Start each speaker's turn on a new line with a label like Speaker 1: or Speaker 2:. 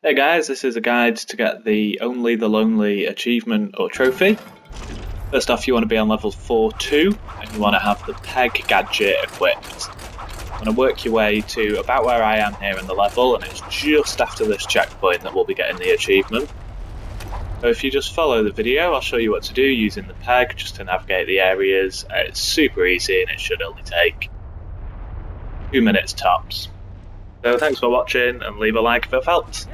Speaker 1: Hey guys, this is a guide to get the Only the Lonely achievement or trophy. First off, you want to be on level 4-2 and you want to have the peg gadget equipped. You want to work your way to about where I am here in the level and it's just after this checkpoint that we'll be getting the achievement. So if you just follow the video, I'll show you what to do using the peg just to navigate the areas. It's super easy and it should only take two minutes tops. So thanks for watching and leave a like if it helped.